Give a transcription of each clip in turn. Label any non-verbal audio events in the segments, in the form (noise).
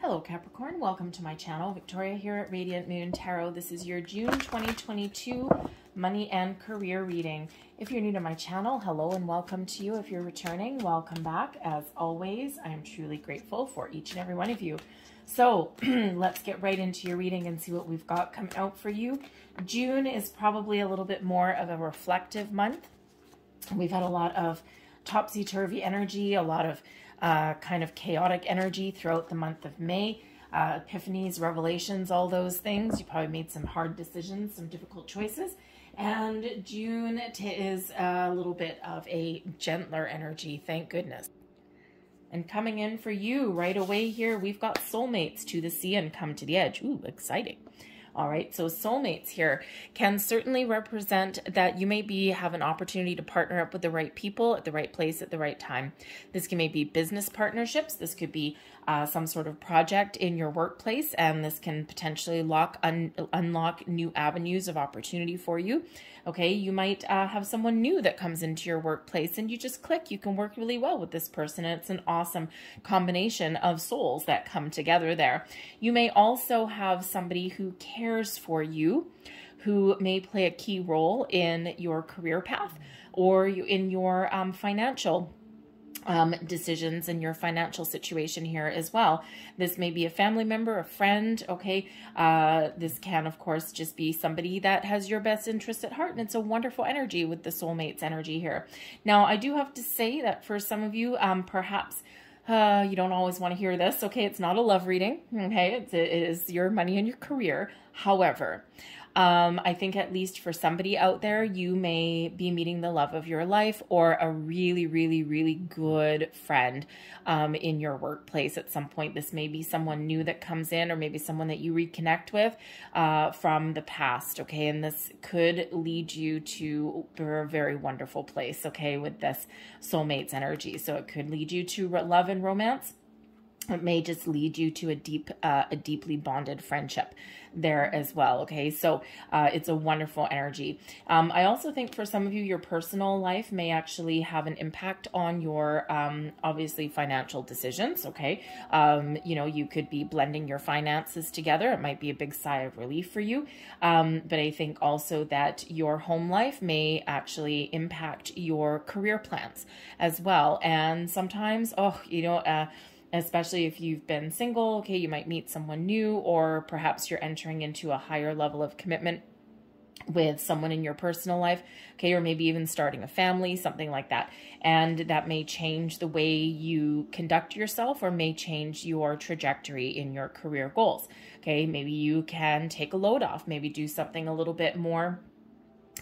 Hello Capricorn, welcome to my channel. Victoria here at Radiant Moon Tarot. This is your June 2022 money and career reading. If you're new to my channel, hello and welcome to you. If you're returning, welcome back. As always, I am truly grateful for each and every one of you. So (clears throat) let's get right into your reading and see what we've got coming out for you. June is probably a little bit more of a reflective month. We've had a lot of topsy-turvy energy, a lot of uh, kind of chaotic energy throughout the month of May. Uh, epiphanies, revelations, all those things. You probably made some hard decisions, some difficult choices. And June is a little bit of a gentler energy, thank goodness. And coming in for you right away here, we've got soulmates to the sea and come to the edge. Ooh, exciting. All right, so soulmates here can certainly represent that you may be have an opportunity to partner up with the right people at the right place at the right time. This can maybe be business partnerships. This could be uh, some sort of project in your workplace, and this can potentially lock un unlock new avenues of opportunity for you. Okay, you might uh, have someone new that comes into your workplace, and you just click. You can work really well with this person, and it's an awesome combination of souls that come together there. You may also have somebody who cares for you, who may play a key role in your career path or in your um, financial um, decisions in your financial situation here as well. This may be a family member, a friend, okay? Uh, this can, of course, just be somebody that has your best interest at heart, and it's a wonderful energy with the soulmates energy here. Now, I do have to say that for some of you, um, perhaps uh, you don't always want to hear this, okay? It's not a love reading, okay? It's, it is your money and your career. However, um, I think at least for somebody out there, you may be meeting the love of your life or a really, really, really good friend um, in your workplace at some point. This may be someone new that comes in or maybe someone that you reconnect with uh, from the past, okay? And this could lead you to a very wonderful place, okay, with this soulmates energy. So it could lead you to love and romance it may just lead you to a deep, uh, a deeply bonded friendship there as well. Okay, so uh, it's a wonderful energy. Um, I also think for some of you, your personal life may actually have an impact on your um, obviously financial decisions. Okay, um, you know, you could be blending your finances together. It might be a big sigh of relief for you. Um, but I think also that your home life may actually impact your career plans as well. And sometimes, oh, you know, uh, especially if you've been single, okay, you might meet someone new, or perhaps you're entering into a higher level of commitment with someone in your personal life, okay, or maybe even starting a family, something like that. And that may change the way you conduct yourself or may change your trajectory in your career goals. Okay, maybe you can take a load off, maybe do something a little bit more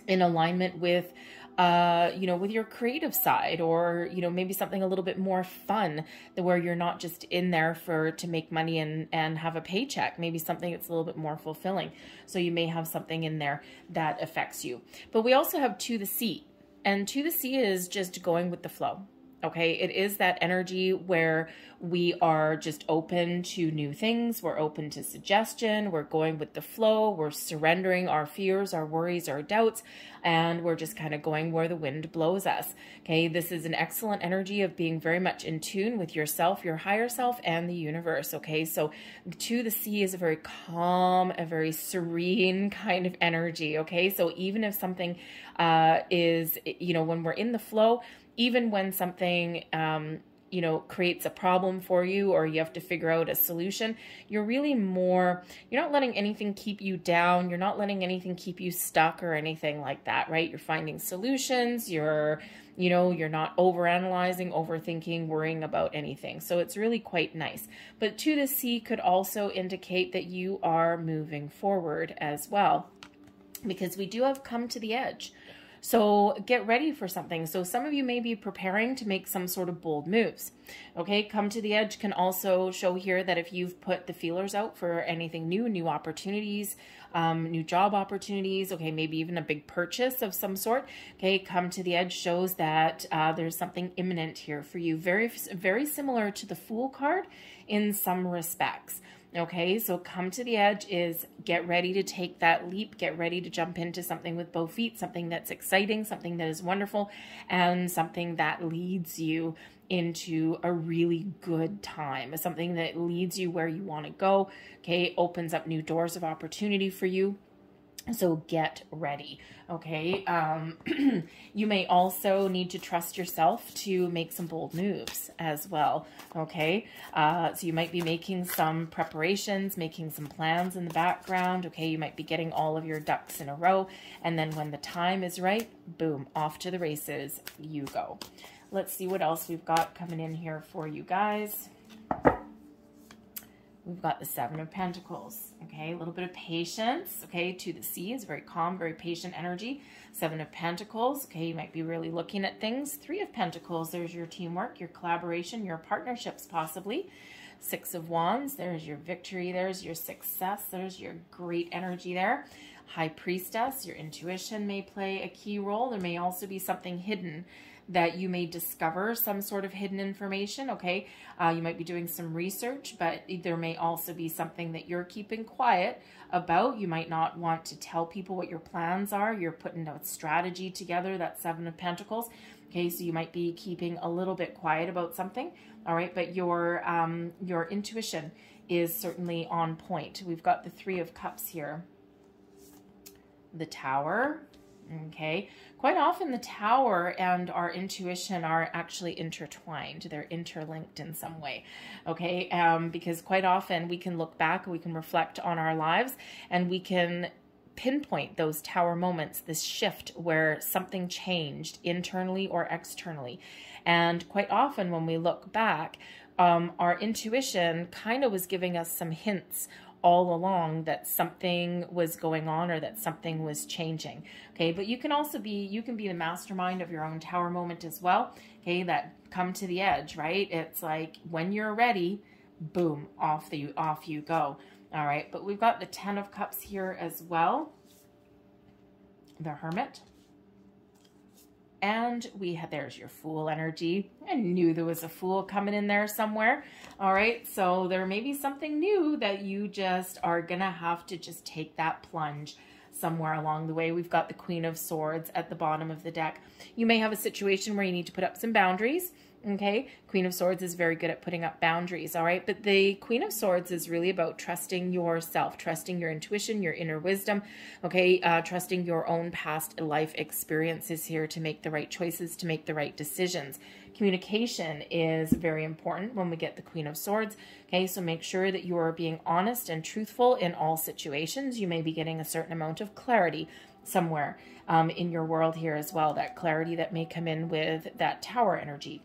in alignment with uh, you know, with your creative side or, you know, maybe something a little bit more fun where you're not just in there for to make money and, and have a paycheck, maybe something that's a little bit more fulfilling. So you may have something in there that affects you. But we also have to the sea and to the sea is just going with the flow. Okay, it is that energy where we are just open to new things. We're open to suggestion. We're going with the flow. We're surrendering our fears, our worries, our doubts, and we're just kind of going where the wind blows us. Okay, this is an excellent energy of being very much in tune with yourself, your higher self, and the universe. Okay, so to the sea is a very calm, a very serene kind of energy. Okay, so even if something uh, is, you know, when we're in the flow, even when something um, you know creates a problem for you or you have to figure out a solution you're really more you're not letting anything keep you down. You're not letting anything keep you stuck or anything like that right? You're finding solutions. You're you know you're not over analyzing overthinking worrying about anything. So it's really quite nice. But to the sea could also indicate that you are moving forward as well because we do have come to the edge so get ready for something. So some of you may be preparing to make some sort of bold moves. Okay, come to the edge can also show here that if you've put the feelers out for anything new, new opportunities, um, new job opportunities, okay, maybe even a big purchase of some sort, okay, come to the edge shows that uh, there's something imminent here for you. Very, very similar to the Fool card in some respects. Okay, so come to the edge is get ready to take that leap, get ready to jump into something with both feet, something that's exciting, something that is wonderful, and something that leads you into a really good time, something that leads you where you want to go, okay, opens up new doors of opportunity for you. So get ready, okay? Um, (clears throat) you may also need to trust yourself to make some bold moves as well, okay? Uh, so you might be making some preparations, making some plans in the background, okay? You might be getting all of your ducks in a row, and then when the time is right, boom, off to the races you go. Let's see what else we've got coming in here for you guys. We've got the Seven of Pentacles, okay? A little bit of patience, okay? To the sea is very calm, very patient energy. Seven of Pentacles, okay? You might be really looking at things. Three of Pentacles, there's your teamwork, your collaboration, your partnerships possibly. Six of Wands, there's your victory, there's your success, there's your great energy there. High Priestess, your intuition may play a key role. There may also be something hidden that you may discover some sort of hidden information, okay? Uh, you might be doing some research, but there may also be something that you're keeping quiet about. You might not want to tell people what your plans are. You're putting a strategy together, that Seven of Pentacles. Okay, so you might be keeping a little bit quiet about something, all right? But your, um, your intuition is certainly on point. We've got the Three of Cups here. The Tower, Okay, quite often the tower and our intuition are actually intertwined. They're interlinked in some way. Okay, um, because quite often we can look back, we can reflect on our lives, and we can pinpoint those tower moments, this shift where something changed internally or externally. And quite often when we look back, um, our intuition kind of was giving us some hints all along that something was going on or that something was changing. Okay, but you can also be, you can be the mastermind of your own tower moment as well. Okay, that come to the edge, right? It's like when you're ready, boom, off the off you go. All right, but we've got the 10 of cups here as well. The hermit. And we had, there's your fool energy. I knew there was a fool coming in there somewhere. All right, so there may be something new that you just are to have to just take that plunge somewhere along the way. We've got the Queen of Swords at the bottom of the deck. You may have a situation where you need to put up some boundaries. Okay, Queen of Swords is very good at putting up boundaries, all right? But the Queen of Swords is really about trusting yourself, trusting your intuition, your inner wisdom, okay? Uh, trusting your own past life experiences here to make the right choices, to make the right decisions. Communication is very important when we get the Queen of Swords, okay? So make sure that you are being honest and truthful in all situations. You may be getting a certain amount of clarity somewhere um, in your world here as well, that clarity that may come in with that tower energy.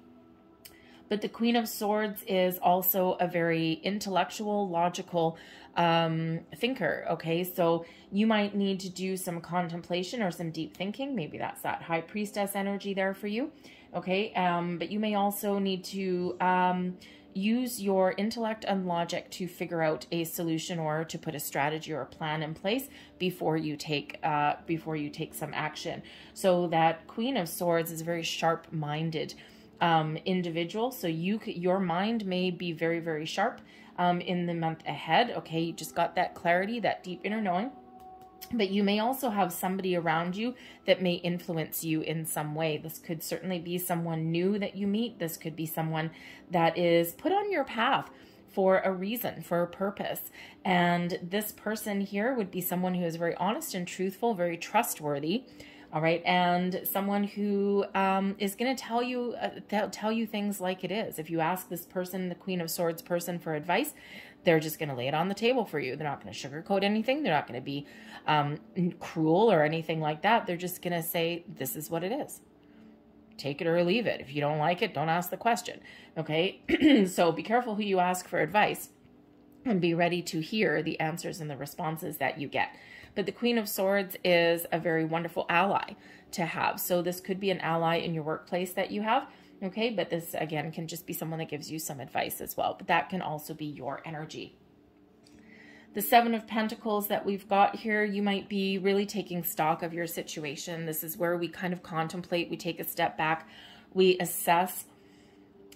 But the Queen of Swords is also a very intellectual, logical um, thinker. Okay, so you might need to do some contemplation or some deep thinking. Maybe that's that High Priestess energy there for you. Okay, um, but you may also need to um, use your intellect and logic to figure out a solution or to put a strategy or a plan in place before you take uh, before you take some action. So that Queen of Swords is very sharp-minded um, individual. So you your mind may be very, very sharp um, in the month ahead. Okay, you just got that clarity, that deep inner knowing. But you may also have somebody around you that may influence you in some way. This could certainly be someone new that you meet. This could be someone that is put on your path for a reason, for a purpose. And this person here would be someone who is very honest and truthful, very trustworthy all right? And someone who um, is going to tell you uh, tell you things like it is. If you ask this person the queen of swords person for advice they're just going to lay it on the table for you. They're not going to sugarcoat anything. They're not going to be um, cruel or anything like that. They're just going to say this is what it is. Take it or leave it. If you don't like it don't ask the question. Okay? (clears throat) So be careful who you ask for advice and be ready to hear the answers and the responses that you get but the Queen of Swords is a very wonderful ally to have. So this could be an ally in your workplace that you have. Okay, but this again can just be someone that gives you some advice as well. But that can also be your energy. The Seven of Pentacles that we've got here, you might be really taking stock of your situation. This is where we kind of contemplate, we take a step back, we assess,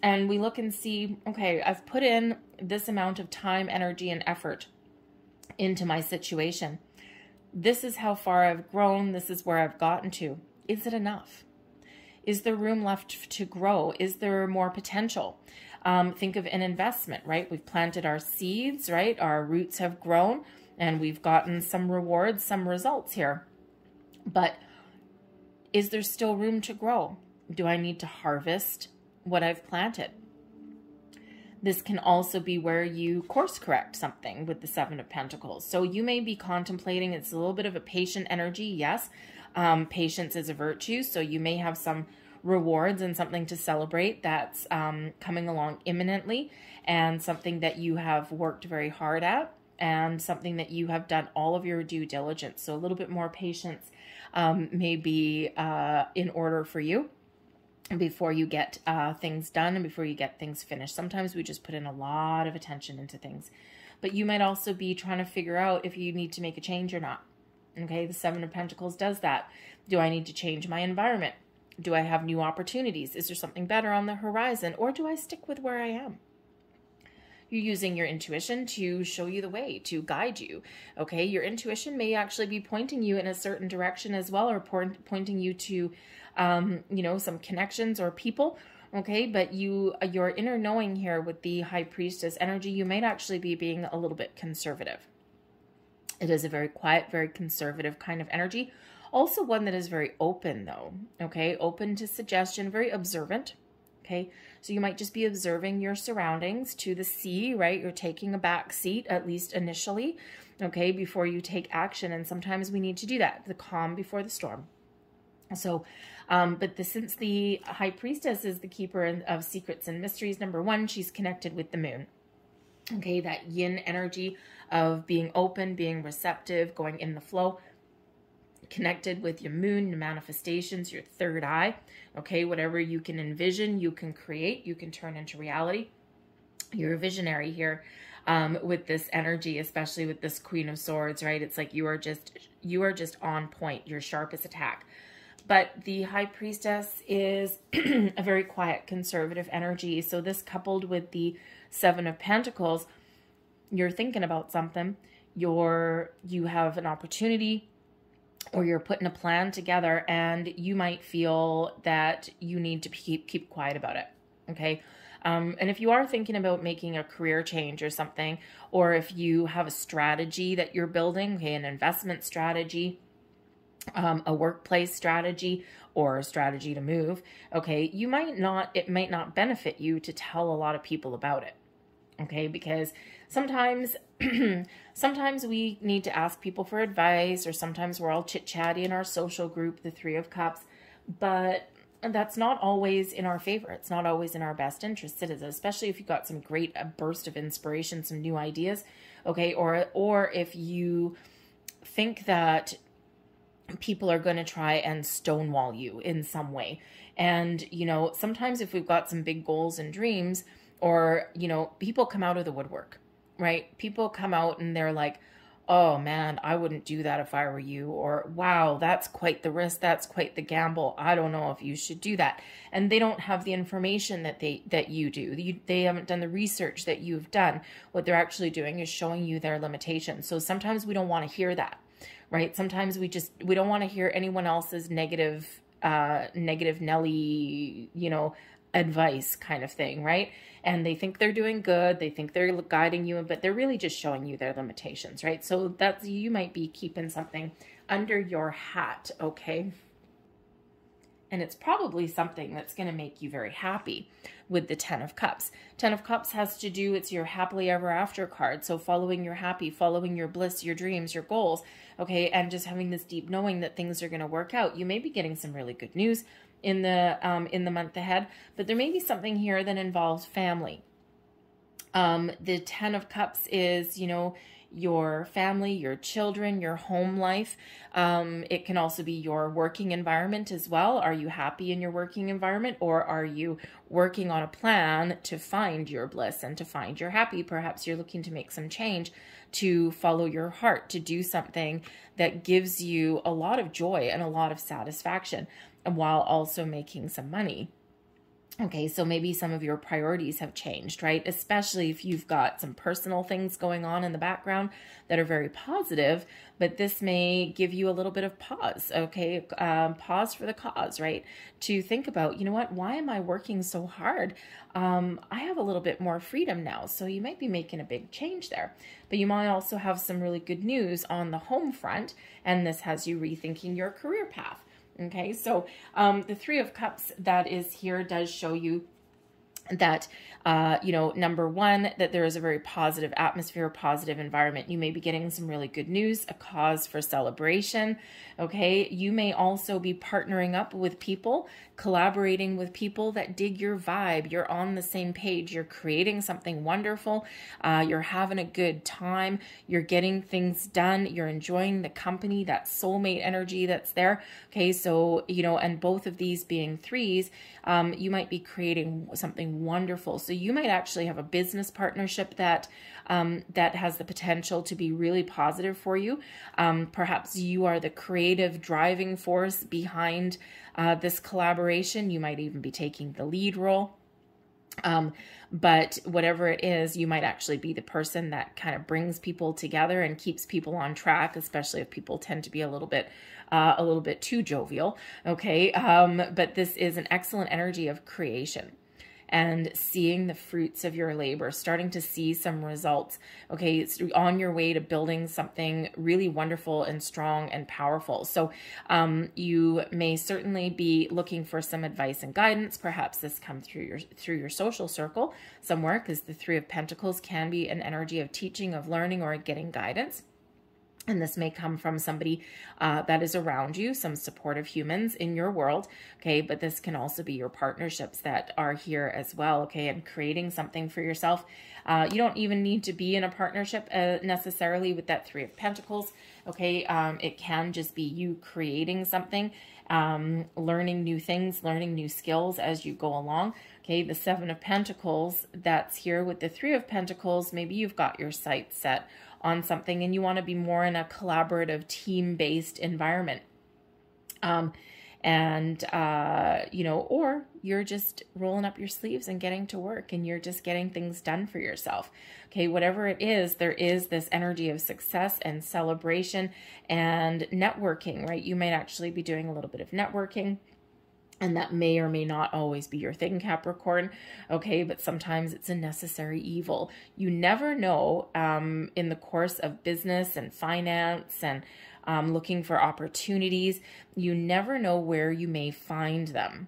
and we look and see, okay, I've put in this amount of time, energy, and effort into my situation this is how far I've grown. This is where I've gotten to. Is it enough? Is there room left to grow? Is there more potential? Um, think of an investment, right? We've planted our seeds, right? Our roots have grown and we've gotten some rewards, some results here. But is there still room to grow? Do I need to harvest what I've planted? This can also be where you course correct something with the Seven of Pentacles. So you may be contemplating, it's a little bit of a patient energy, yes. Um, patience is a virtue, so you may have some rewards and something to celebrate that's um, coming along imminently and something that you have worked very hard at and something that you have done all of your due diligence. So a little bit more patience um, may be uh, in order for you before you get uh, things done and before you get things finished. Sometimes we just put in a lot of attention into things. But you might also be trying to figure out if you need to make a change or not. Okay, the Seven of Pentacles does that. Do I need to change my environment? Do I have new opportunities? Is there something better on the horizon? Or do I stick with where I am? You're using your intuition to show you the way, to guide you. Okay, your intuition may actually be pointing you in a certain direction as well, or pointing you to um, you know, some connections or people. Okay, but you, uh, your inner knowing here with the high priestess energy, you might actually be being a little bit conservative. It is a very quiet, very conservative kind of energy. Also one that is very open though, okay? Open to suggestion, very observant, okay? So you might just be observing your surroundings to the sea, right? You're taking a back seat, at least initially, okay, before you take action. And sometimes we need to do that, the calm before the storm. So um, but the, since the high priestess is the keeper of secrets and mysteries, number one, she's connected with the moon. Okay, that yin energy of being open, being receptive, going in the flow, connected with your moon, your manifestations, your third eye. Okay, whatever you can envision, you can create, you can turn into reality. You're a visionary here um, with this energy, especially with this Queen of Swords, right? It's like you are just you are just on point, your sharpest attack. But the high priestess is (clears throat) a very quiet, conservative energy. So this coupled with the seven of pentacles, you're thinking about something, you're you have an opportunity or you're putting a plan together and you might feel that you need to keep keep quiet about it. Okay. Um, and if you are thinking about making a career change or something, or if you have a strategy that you're building, okay, an investment strategy, um, a workplace strategy or a strategy to move, okay, you might not, it might not benefit you to tell a lot of people about it, okay, because sometimes, (clears throat) sometimes we need to ask people for advice or sometimes we're all chit-chatty in our social group, the Three of Cups, but that's not always in our favor. It's not always in our best interest. It is, especially if you've got some great a burst of inspiration, some new ideas, okay, or or if you think that people are going to try and stonewall you in some way. And, you know, sometimes if we've got some big goals and dreams, or, you know, people come out of the woodwork, right? People come out and they're like, oh man, I wouldn't do that if I were you. Or, wow, that's quite the risk. That's quite the gamble. I don't know if you should do that. And they don't have the information that they, that you do. You, they haven't done the research that you've done. What they're actually doing is showing you their limitations. So sometimes we don't want to hear that right? Sometimes we just, we don't want to hear anyone else's negative, uh, negative Nelly, you know, advice kind of thing, right? And they think they're doing good, they think they're guiding you, but they're really just showing you their limitations, right? So that's, you might be keeping something under your hat, okay? And it's probably something that's going to make you very happy with the 10 of cups. 10 of cups has to do it's your happily ever after card. So following your happy, following your bliss, your dreams, your goals, okay? And just having this deep knowing that things are going to work out. You may be getting some really good news in the um in the month ahead, but there may be something here that involves family. Um the 10 of cups is, you know, your family, your children, your home life. Um, it can also be your working environment as well. Are you happy in your working environment or are you working on a plan to find your bliss and to find your happy? Perhaps you're looking to make some change to follow your heart, to do something that gives you a lot of joy and a lot of satisfaction while also making some money. Okay, so maybe some of your priorities have changed, right? Especially if you've got some personal things going on in the background that are very positive, but this may give you a little bit of pause, okay? Um, pause for the cause, right? To think about, you know what, why am I working so hard? Um, I have a little bit more freedom now, so you might be making a big change there. But you might also have some really good news on the home front, and this has you rethinking your career path. Okay, so um, the Three of Cups that is here does show you that uh, you know number one that there is a very positive atmosphere positive environment. You may be getting some really good news a cause for celebration okay? You may also be partnering up with people collaborating with people that dig your vibe. You're on the same page. You're creating something wonderful. Uh, you're having a good time. You're getting things done. You're enjoying the company that soulmate energy that's there okay? So you know and both of these being threes um, you might be creating something wonderful so you might actually have a business partnership that um, that has the potential to be really positive for you. Um, perhaps you are the creative driving force behind uh, this collaboration. You might even be taking the lead role. Um, but whatever it is, you might actually be the person that kind of brings people together and keeps people on track, especially if people tend to be a little bit, uh, a little bit too jovial. Okay. Um, but this is an excellent energy of creation and seeing the fruits of your labor, starting to see some results. Okay, it's on your way to building something really wonderful and strong and powerful. So um, you may certainly be looking for some advice and guidance. Perhaps this comes through your through your social circle somewhere, because the Three of Pentacles can be an energy of teaching, of learning, or getting guidance. And this may come from somebody uh, that is around you, some supportive humans in your world. Okay. But this can also be your partnerships that are here as well. Okay. And creating something for yourself. Uh, you don't even need to be in a partnership uh, necessarily with that Three of Pentacles. Okay. Um, it can just be you creating something, um, learning new things, learning new skills as you go along. Okay. The Seven of Pentacles that's here with the Three of Pentacles. Maybe you've got your sights set on something and you want to be more in a collaborative team-based environment. Um, and uh, you know, or you're just rolling up your sleeves and getting to work and you're just getting things done for yourself. Okay, whatever it is, there is this energy of success and celebration and networking, right? You might actually be doing a little bit of networking and that may or may not always be your thing, Capricorn. Okay, but sometimes it's a necessary evil. You never know um, in the course of business and finance and um, looking for opportunities, you never know where you may find them.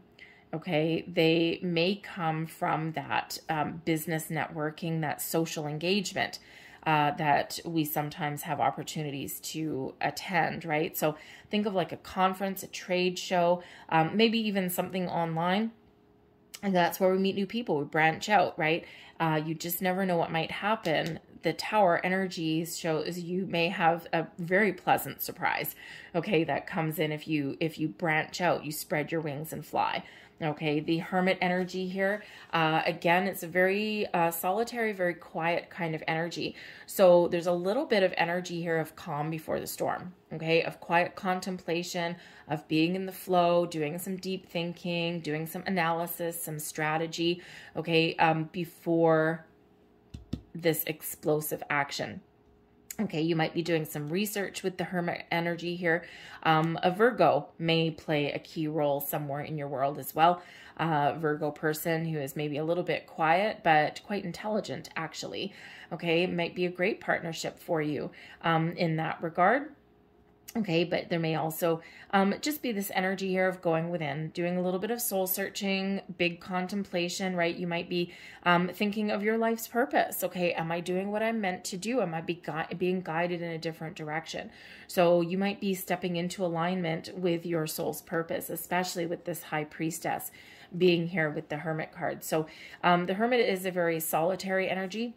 Okay, they may come from that um, business networking, that social engagement uh, that we sometimes have opportunities to attend, right? So think of like a conference, a trade show, um, maybe even something online. And that's where we meet new people. We branch out, right? Uh, you just never know what might happen. The tower energies shows you may have a very pleasant surprise. Okay, that comes in if you if you branch out, you spread your wings and fly. Okay, the hermit energy here, uh, again, it's a very uh, solitary, very quiet kind of energy. So there's a little bit of energy here of calm before the storm, okay, of quiet contemplation, of being in the flow, doing some deep thinking, doing some analysis, some strategy, okay, um, before this explosive action. Okay, you might be doing some research with the Hermit energy here. Um, a Virgo may play a key role somewhere in your world as well. Uh, Virgo person who is maybe a little bit quiet, but quite intelligent, actually. Okay, might be a great partnership for you um, in that regard. Okay, but there may also um, just be this energy here of going within, doing a little bit of soul searching, big contemplation, right? You might be um, thinking of your life's purpose. Okay, am I doing what I'm meant to do? Am I be gui being guided in a different direction? So you might be stepping into alignment with your soul's purpose, especially with this high priestess being here with the hermit card. So um, the hermit is a very solitary energy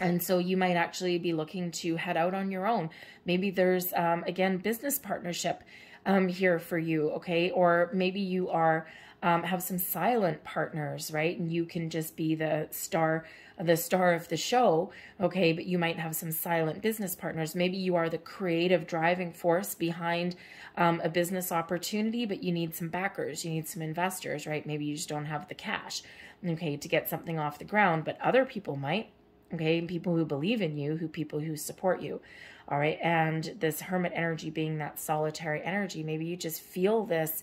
and so you might actually be looking to head out on your own. Maybe there's, um, again, business partnership um, here for you, okay? Or maybe you are um, have some silent partners, right? And you can just be the star, the star of the show, okay? But you might have some silent business partners. Maybe you are the creative driving force behind um, a business opportunity, but you need some backers, you need some investors, right? Maybe you just don't have the cash, okay, to get something off the ground, but other people might, okay? People who believe in you, who people who support you. All right. And this hermit energy being that solitary energy, maybe you just feel this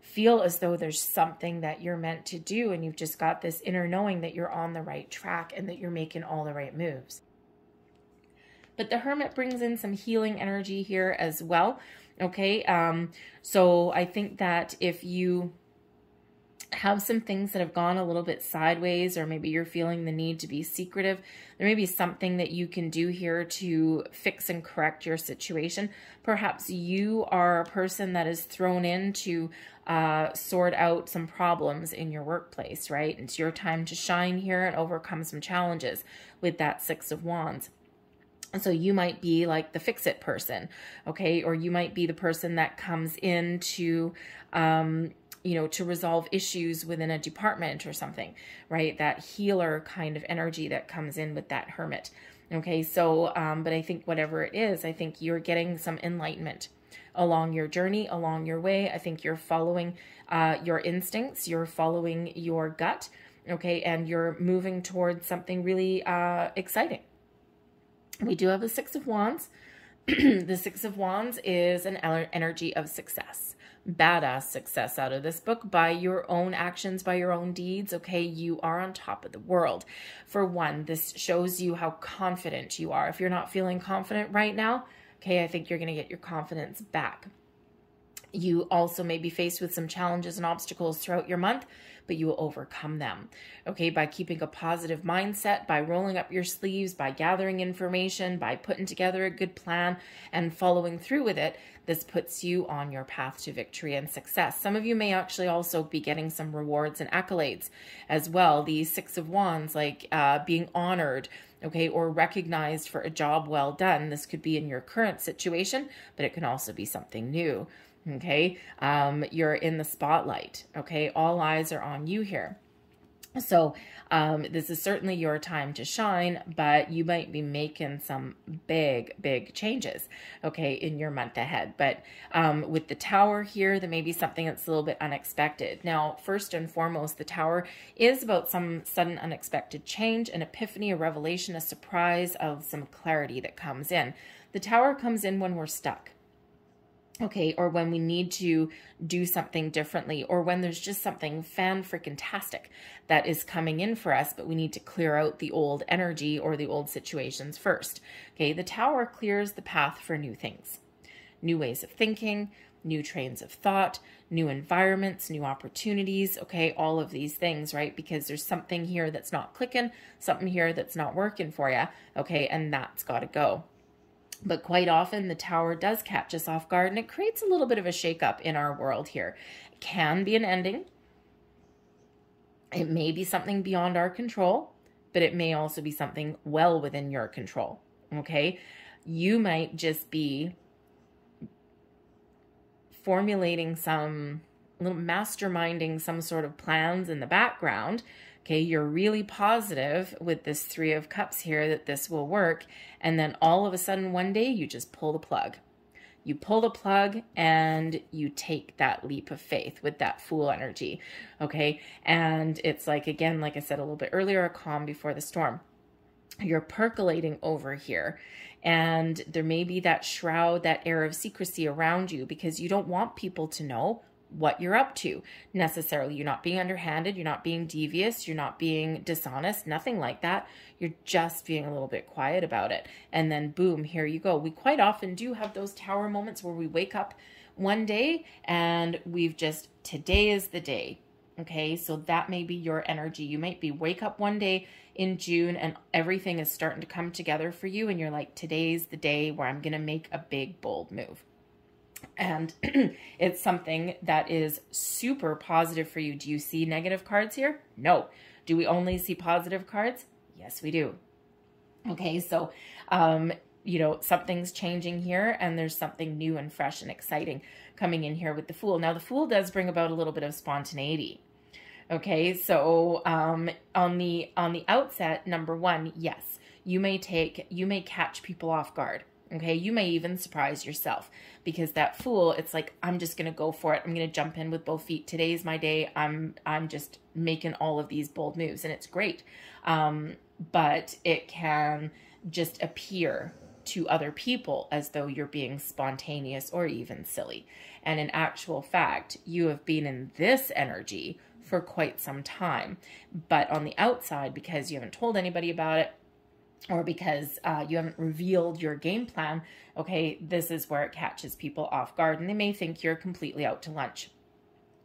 feel as though there's something that you're meant to do and you've just got this inner knowing that you're on the right track and that you're making all the right moves. But the hermit brings in some healing energy here as well. Okay. Um, so I think that if you have some things that have gone a little bit sideways, or maybe you're feeling the need to be secretive, there may be something that you can do here to fix and correct your situation. Perhaps you are a person that is thrown in to uh, sort out some problems in your workplace, right? It's your time to shine here and overcome some challenges with that Six of Wands. And so you might be like the fix it person, okay? Or you might be the person that comes in to, um, you know, to resolve issues within a department or something, right? That healer kind of energy that comes in with that hermit. Okay, so, um, but I think whatever it is, I think you're getting some enlightenment along your journey, along your way. I think you're following uh, your instincts, you're following your gut, okay, and you're moving towards something really uh, exciting. We do have a Six of Wands. (clears throat) the Six of Wands is an energy of success badass success out of this book by your own actions, by your own deeds. Okay, you are on top of the world. For one, this shows you how confident you are. If you're not feeling confident right now, okay, I think you're going to get your confidence back. You also may be faced with some challenges and obstacles throughout your month, but you will overcome them. Okay, by keeping a positive mindset, by rolling up your sleeves, by gathering information, by putting together a good plan and following through with it, this puts you on your path to victory and success. Some of you may actually also be getting some rewards and accolades as well. The Six of Wands, like uh, being honored, okay, or recognized for a job well done. This could be in your current situation, but it can also be something new okay? Um, you're in the spotlight, okay? All eyes are on you here. So um, this is certainly your time to shine, but you might be making some big, big changes, okay, in your month ahead. But um, with the tower here, there may be something that's a little bit unexpected. Now, first and foremost, the tower is about some sudden unexpected change, an epiphany, a revelation, a surprise of some clarity that comes in. The tower comes in when we're stuck okay, or when we need to do something differently, or when there's just something fan freaking tastic that is coming in for us, but we need to clear out the old energy or the old situations first. Okay, the tower clears the path for new things, new ways of thinking, new trains of thought, new environments, new opportunities, okay, all of these things, right? Because there's something here that's not clicking, something here that's not working for you, okay, and that's got to go. But quite often the tower does catch us off guard and it creates a little bit of a shakeup in our world here. It can be an ending. It may be something beyond our control, but it may also be something well within your control. Okay. You might just be formulating some little masterminding some sort of plans in the background Okay, you're really positive with this Three of Cups here that this will work. And then all of a sudden, one day, you just pull the plug. You pull the plug and you take that leap of faith with that fool energy. Okay, and it's like, again, like I said a little bit earlier, a calm before the storm. You're percolating over here and there may be that shroud, that air of secrecy around you because you don't want people to know what you're up to necessarily. You're not being underhanded, you're not being devious, you're not being dishonest, nothing like that. You're just being a little bit quiet about it. And then boom, here you go. We quite often do have those tower moments where we wake up one day and we've just, today is the day. Okay, so that may be your energy. You might be wake up one day in June and everything is starting to come together for you, and you're like, today's the day where I'm going to make a big, bold move and (clears throat) it's something that is super positive for you. Do you see negative cards here? No. Do we only see positive cards? Yes, we do. Okay, so um, you know, something's changing here and there's something new and fresh and exciting coming in here with the Fool. Now, the Fool does bring about a little bit of spontaneity. Okay, so um, on the on the outset, number one, yes, you may take you may catch people off guard. Okay, you may even surprise yourself because that fool, it's like I'm just gonna go for it. I'm gonna jump in with both feet. Today's my day. I'm I'm just making all of these bold moves, and it's great. Um, but it can just appear to other people as though you're being spontaneous or even silly. And in actual fact, you have been in this energy for quite some time. But on the outside, because you haven't told anybody about it, or because uh, you haven't revealed your game plan, okay, this is where it catches people off guard and they may think you're completely out to lunch,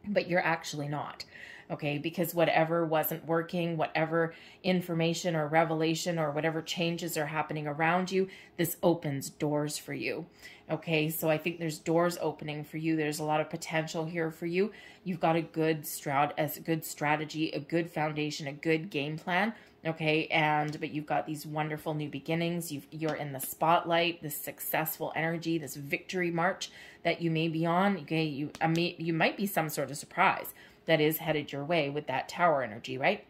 but you're actually not. Okay, because whatever wasn't working, whatever information or revelation or whatever changes are happening around you, this opens doors for you. Okay, so I think there's doors opening for you. There's a lot of potential here for you. You've got a good strat, a good strategy, a good foundation, a good game plan okay and but you've got these wonderful new beginnings. You you're in the spotlight this successful energy this victory march that you may be on. Okay you I you might be some sort of surprise that is headed your way with that tower energy right?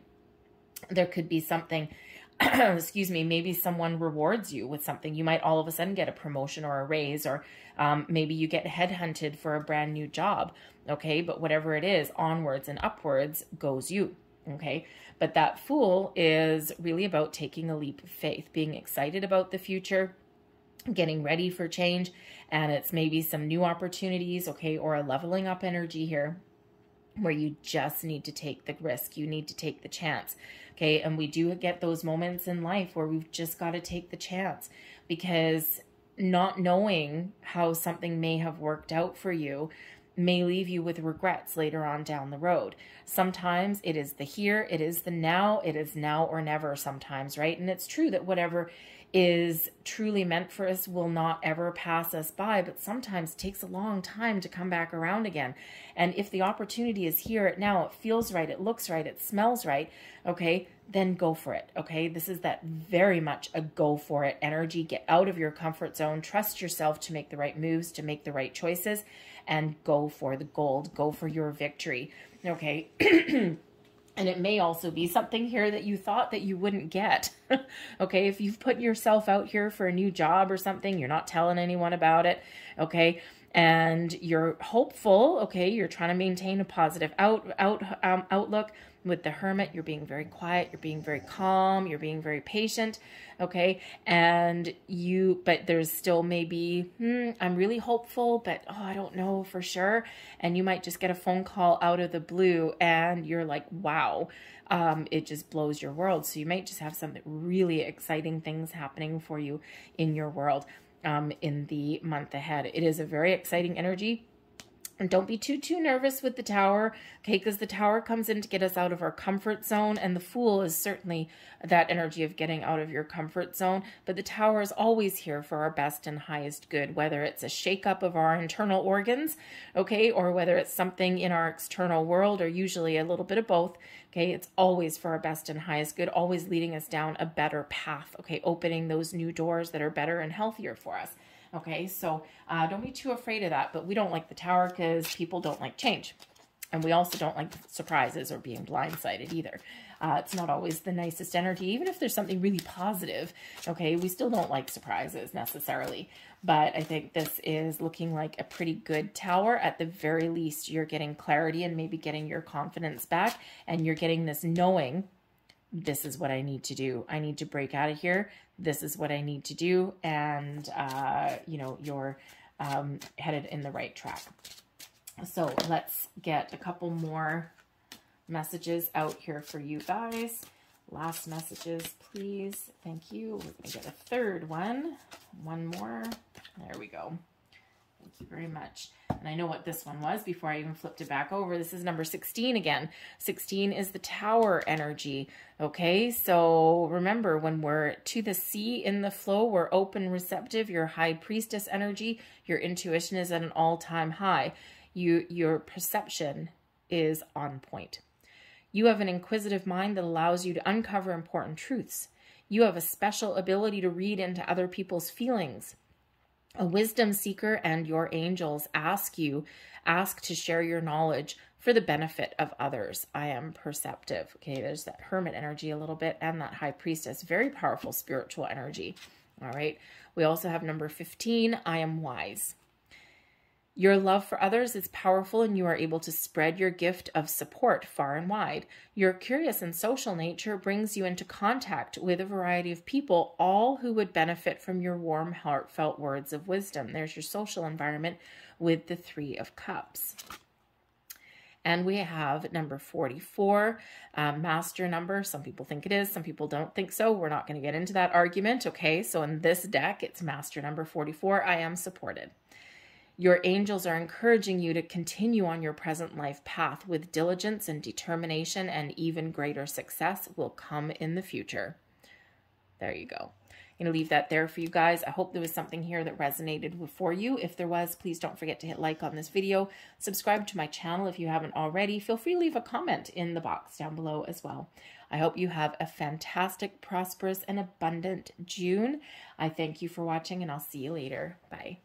There could be something (clears throat) excuse me maybe someone rewards you with something. You might all of a sudden get a promotion or a raise or um, maybe you get headhunted for a brand new job. Okay but whatever it is onwards and upwards goes you. Okay but that fool is really about taking a leap of faith, being excited about the future, getting ready for change. And it's maybe some new opportunities, okay, or a leveling up energy here where you just need to take the risk. You need to take the chance. Okay. And we do get those moments in life where we've just got to take the chance because not knowing how something may have worked out for you may leave you with regrets later on down the road. Sometimes it is the here, it is the now, it is now or never sometimes, right? And it's true that whatever is truly meant for us will not ever pass us by, but sometimes takes a long time to come back around again. And if the opportunity is here it now, it feels right, it looks right, it smells right, okay, then go for it, okay? This is that very much a go for it energy. Get out of your comfort zone, trust yourself to make the right moves, to make the right choices, and go for the gold, go for your victory. Okay. (clears throat) And it may also be something here that you thought that you wouldn't get. (laughs) okay, if you've put yourself out here for a new job or something, you're not telling anyone about it. Okay, and you're hopeful. Okay, you're trying to maintain a positive out out um, outlook with the hermit, you're being very quiet, you're being very calm, you're being very patient, okay? And you, but there's still maybe, hmm, I'm really hopeful, but oh, I don't know for sure. And you might just get a phone call out of the blue and you're like, wow, um, it just blows your world. So you might just have some really exciting things happening for you in your world um, in the month ahead. It is a very exciting energy and don't be too, too nervous with the tower, okay? Because the tower comes in to get us out of our comfort zone, and the fool is certainly that energy of getting out of your comfort zone. But the tower is always here for our best and highest good, whether it's a shakeup of our internal organs, okay, or whether it's something in our external world, or usually a little bit of both, okay? It's always for our best and highest good, always leading us down a better path, okay? Opening those new doors that are better and healthier for us. Okay, so uh, don't be too afraid of that. But we don't like the tower because people don't like change. And we also don't like surprises or being blindsided either. Uh, it's not always the nicest energy, even if there's something really positive. Okay, we still don't like surprises necessarily. But I think this is looking like a pretty good tower. At the very least, you're getting clarity and maybe getting your confidence back. And you're getting this knowing this is what I need to do. I need to break out of here. This is what I need to do. And, uh, you know, you're um, headed in the right track. So let's get a couple more messages out here for you guys. Last messages, please. Thank you. We're going to get a third one. One more. There we go. Thank you very much. And I know what this one was before I even flipped it back over. This is number 16 again. 16 is the tower energy. Okay, so remember when we're to the sea in the flow, we're open, receptive. Your high priestess energy, your intuition is at an all-time high. You, your perception is on point. You have an inquisitive mind that allows you to uncover important truths. You have a special ability to read into other people's feelings. A wisdom seeker and your angels ask you, ask to share your knowledge for the benefit of others. I am perceptive. Okay, there's that hermit energy a little bit and that high priestess. Very powerful spiritual energy. All right. We also have number 15. I am wise. Your love for others is powerful and you are able to spread your gift of support far and wide. Your curious and social nature brings you into contact with a variety of people, all who would benefit from your warm, heartfelt words of wisdom. There's your social environment with the Three of Cups. And we have number 44, um, master number. Some people think it is, some people don't think so. We're not going to get into that argument. Okay, so in this deck, it's master number 44. I am supported. Your angels are encouraging you to continue on your present life path with diligence and determination, and even greater success will come in the future. There you go. I'm going to leave that there for you guys. I hope there was something here that resonated for you. If there was, please don't forget to hit like on this video. Subscribe to my channel if you haven't already. Feel free to leave a comment in the box down below as well. I hope you have a fantastic, prosperous, and abundant June. I thank you for watching, and I'll see you later. Bye.